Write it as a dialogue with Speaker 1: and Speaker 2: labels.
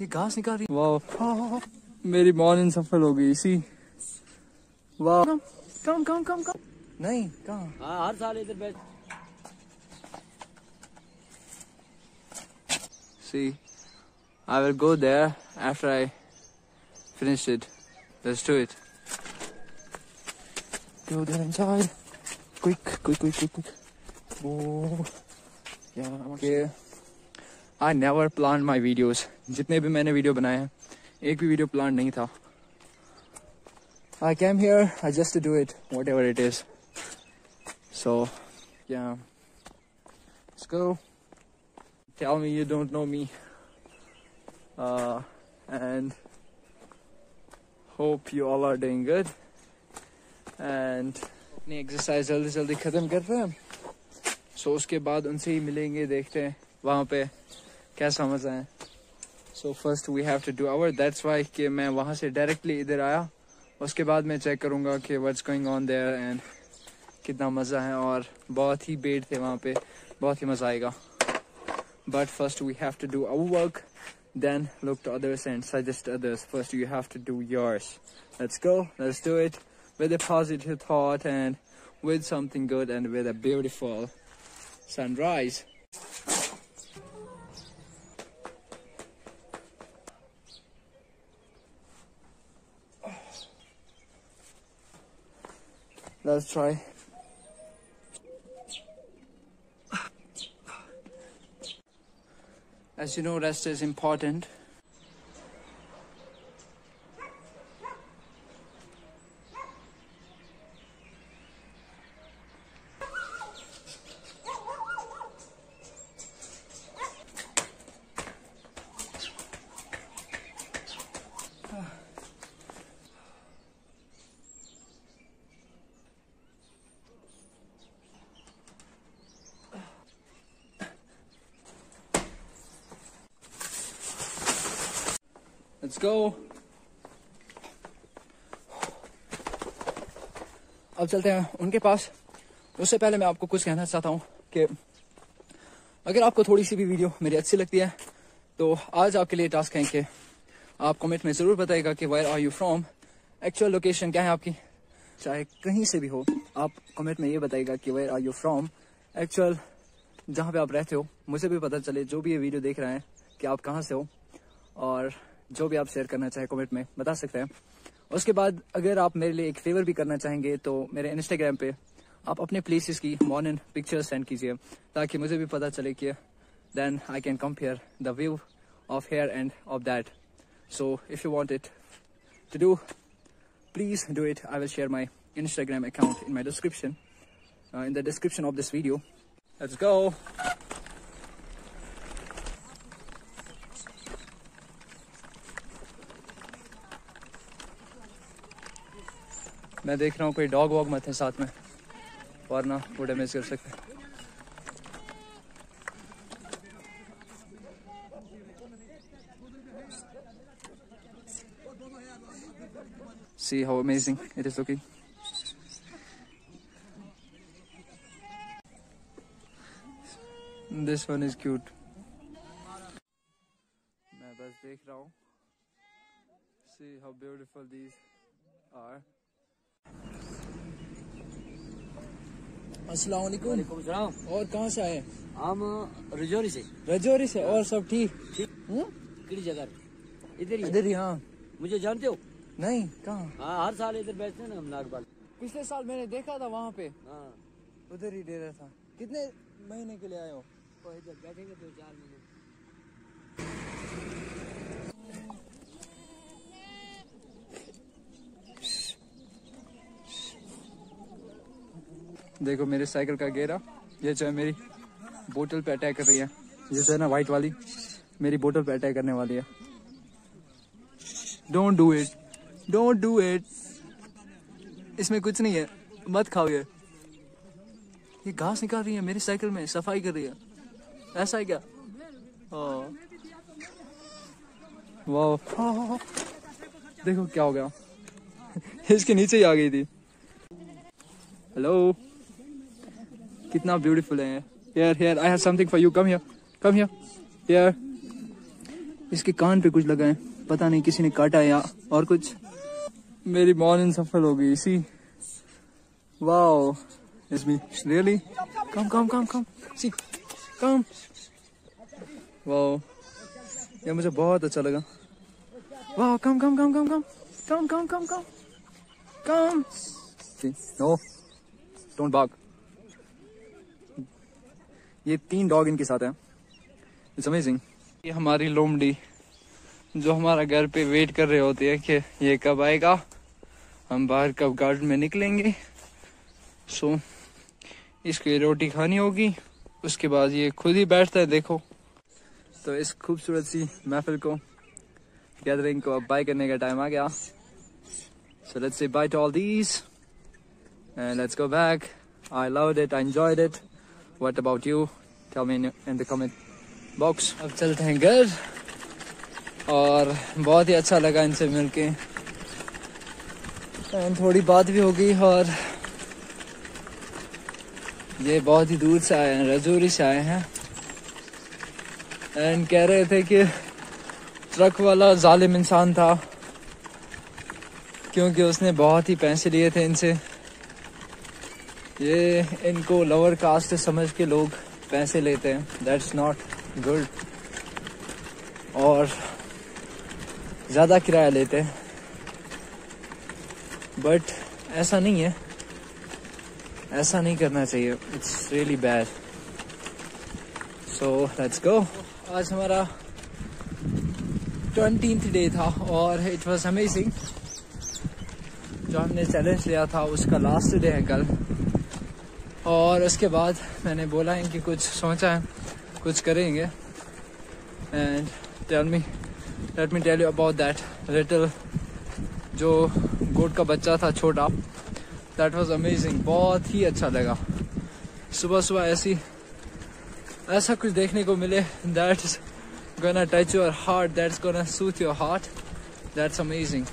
Speaker 1: ये घास निकाल रही वाह मेरी मॉर्निंग सफल हो गई इसी वाह कम कम कम कम नहीं कहाँ
Speaker 2: हाँ हर साल इधर बैठ
Speaker 1: See, I will go there after I finish it. Let's do it. Go there inside. Quick, quick, quick, quick, quick. Oh. Yeah, okay. I never planned my videos. जितने भी मैंने वीडियो बनाए हैं एक भी वीडियो प्लान नहीं था I came here I just to do it whatever it is so yeah let's go tell me you don't know me uh, and hope you all are doing good and अपनी exercise जल्दी जल्दी ख़त्म कर रहे हैं सो so, उसके बाद उनसे ही मिलेंगे देखते हैं वहाँ पे कैसा मज़ा है so first we have to do our that's why कि मैं वहाँ से डायरेक्टली इधर आया उसके बाद मैं चेक करूँगा कि what's going on there and कितना मज़ा है और बहुत ही बेड थे वहाँ पे बहुत ही मज़ा आएगा but first we have to do our work then look to others and suggest others first you have to do yours let's go let's do it with a positive thought and with something good and with a beautiful sunrise Let's try As you know, rest is important. Let's go. अब चलते हैं उनके पास। उससे पहले मैं आपको कुछ कहना चाहता हूँ कि अगर आपको थोड़ी सी भी वीडियो मेरी अच्छी लगती है तो आज आपके लिए टास्क है कि आप कमेंट में ज़रूर बताएगा कि where are you from actual location क्या है आपकी? चाहे कहीं से भी हो, आप कमेंट में ये बताइएगा कि where are you from actual जहाँ पे आप रहते हो, मुझे भी पता चले, जो भी ये वीडियो देख रहे हैं, कि आप कहाँ से हो? और जो भी आप शेयर करना चाहें कमेंट में बता सकते हैं। उसके बाद अगर आप मेरे लिए एक फेवर भी करना चाहेंगे तो मेरे इंस्टाग्राम पे आप अपने प्लेसेस की मॉर्निंग पिक्चर्स सेंड कीजिए ताकि मुझे भी पता चले कि then I can compare the view of here and of that so if you want it to do please do it I will share my in my description uh, in the description of this video. Let's मैं देख रहा हूँ कोई dog वॉग मत है साथ में वरना वो डैमेज कर सकते हैं See how amazing it is looking. This one is cute. मैं बस देख रहा हूँ. See how beautiful these are. अस्सलाम वालेकुम और कहाँ से आए
Speaker 2: हम रजौरी से।
Speaker 1: रजौरी से और सब ठीक? हम्म?
Speaker 2: किड़ी जगह इधर ही है।
Speaker 1: इधर ही हाँ।
Speaker 2: मुझे जानते हो?
Speaker 1: नहीं कहाँ?
Speaker 2: हाँ हर साल इधर बैठते हैं ना हम नागपाल
Speaker 1: पिछले साल मैंने देखा था वहाँ पे।
Speaker 2: हाँ।
Speaker 1: उधर ही डेरा था। कितने महीने के लिए आए हो?
Speaker 2: तो इधर बैठेंगे दो चार महीने।
Speaker 1: देखो मेरे साइकिल का गेरा, ये जो है मेरी बोतल पे अटैक कर रही है। ये जो है ना वाइट वाली, मेरी बोतल पे अटैक करने वाली है। Don't do it don't do it इसमें कुछ नहीं है, मत खाओ ये। ये घास निकाल रही है, मेरी साइकिल में सफ़ाई कर रही है। ऐसा है क्या। वाह वाह। देखो क्या हो गया। इसके नीचे ही आ गई थी। हेलो कितना ब्यूटीफुल है। Here here I have something for you come here come here here इसके कान पे कुछ लगा है पता नहीं किसी ने काटा या और कुछ। मेरी मॉर्निंग सफल हो गई इसी wow it's me really come come come come see come wow ये मुझे बहुत अच्छा लगा। Wow come come come come come come come come come come no don't बाग ये तीन डॉग इनके साथ हैं। इट्स अमेजिंग ये हमारी लोमड़ी जो हमारा घर पे वेट कर रहे होते हैं कि ये कब आएगा हम बाहर कब गार्डन में निकलेंगे। सो so, इसको रोटी खानी होगी उसके बाद ये खुद ही बैठता है देखो। तो इस खूबसूरत सी महफिल को गैदरिंग को अब बाय करने का टाइम आ गया। So let's say bye to all these and let's go back I love it I enjoyed it what about you tell me in the comment box अब चलते हैं घर। और बहुत ही अच्छा लगा इनसे मिलके। एंड थोड़ी बात भी हो गई और ये बहुत ही दूर से आए हैं, रजौरी से आए हैं। एंड कह रहे थे कि ट्रक वाला जालिम इंसान था, क्योंकि उसने बहुत ही पैसे लिए थे इनसे। ये इनको लोअर कास्ट समझ के लोग पैसे लेते हैं। दैट्स नॉट गुड और ज़्यादा किराया लेते हैं। बट ऐसा नहीं है। ऐसा नहीं करना चाहिए। It's really bad so let's go आज हमारा ट्वेंटी डे था और इट वॉज़ अमेजिंग जो हमने चैलेंज लिया था, उसका लास्ट डे है कल। और उसके बाद मैंने बोला है कि कुछ सोचा है, कुछ करेंगे। And tell me let me tell you about that little जो गोट का बच्चा था छोटा दैट वाज अमेजिंग बहुत ही अच्छा लगा। सुबह सुबह ऐसी, ऐसा कुछ देखने को मिले that is gonna touch your heart that's gonna soothe your heart that's amazing